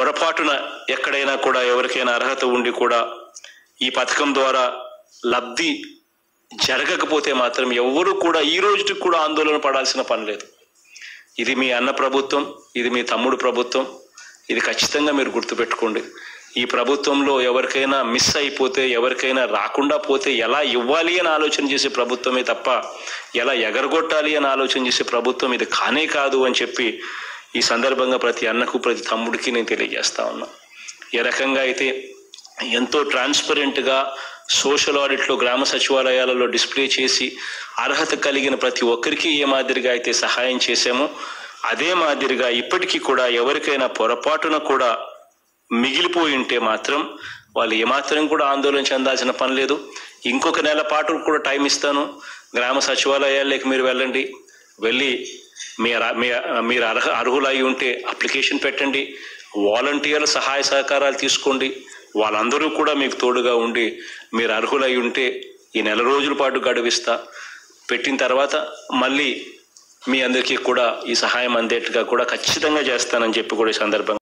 పొరపాటున ఎక్కడైనా కూడా ఎవరికైనా అర్హత ఉండి కూడా ఈ పథకం ద్వారా లబ్ధి జరగకపోతే మాత్రం ఎవరు కూడా ఈ రోజుకి కూడా ఆందోళన పడాల్సిన పని లేదు. ఇది మీ అన్న ప్రభుత్వం ఇది మీ తమ్ముడు ప్రభుత్వం ఇది ఖచ్చితంగా మీరు గుర్తుపెట్టుకోండి. ఈ ప్రభుత్వంలో ఎవరికైనా మిస్ అయిపోతే ఎవరికైనా రాకుండా పోతే ఎలా ఇవ్వాలి అని ఆలోచన చేసే ప్రభుత్వమే తప్ప ఎలా ఎగరగొట్టాలి అని ఆలోచన చేసే ప్రభుత్వం ఇది కానే కాదు అని చెప్పి ఈ సందర్భంగా ప్రతి అన్నకు ప్రతి తమ్ముడికి నేను తెలియజేస్తా ఉన్నా. ఏ రకంగా అయితే ఎంతో ట్రాన్స్పరెంట్గా సోషల్ ఆడిట్లో గ్రామ సచివాలయాలలో డిస్ప్లే చేసి అర్హత కలిగిన ప్రతి ఒక్కరికి ఏ మాదిరిగా అయితే సహాయం చేశామో అదే మాదిరిగా ఇప్పటికీ కూడా ఎవరికైనా పొరపాటున కూడా మిగిలిపోయి ఉంటే మాత్రం వాళ్ళు ఏమాత్రం కూడా ఆందోళన చెందాల్సిన పని లేదు. ఇంకొక నెల పాటు కూడా టైం ఇస్తాను. గ్రామ సచివాలయాల్లోకి మీరు వెళ్ళండి. వెళ్ళి మీ మీ మీరు అర్హ అర్హులై ఉంటే అప్లికేషన్ పెట్టండి వాలంటీర్ల సహాయ సహకారాలు తీసుకోండి వాళ్ళందరూ కూడా మీకు తోడుగా ఉండి మీరు అర్హులై ఉంటే ఈ నెల రోజుల పాటు గడువిస్తా. పెట్టిన తర్వాత మళ్ళీ మీ అందరికీ కూడా ఈ సహాయం అందేట్టుగా కూడా ఖచ్చితంగా చేస్తానని చెప్పి కూడా ఈ సందర్భంగా